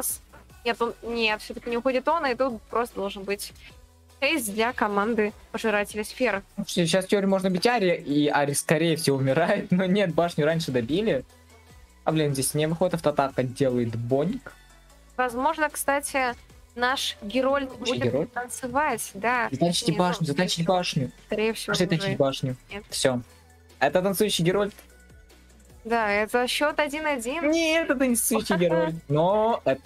Кратос. Нет, он, нет, все-таки не уходит он, и тут просто должен быть кейс для команды Пожирателя Сфер. Сейчас в можно бить Ари, и Ари скорее всего умирает, но нет, башню раньше добили. А блин, здесь не выходит автоатака, делает Боник. Возможно, кстати, наш герой будет Герольд? танцевать, да. Затащите ну, башню, затащите башню. Скорее всего, Пошли уже башню. нет. Все. Это танцующий герой. Да, это счет 1-1. Нет, это не танцующий герой. Но это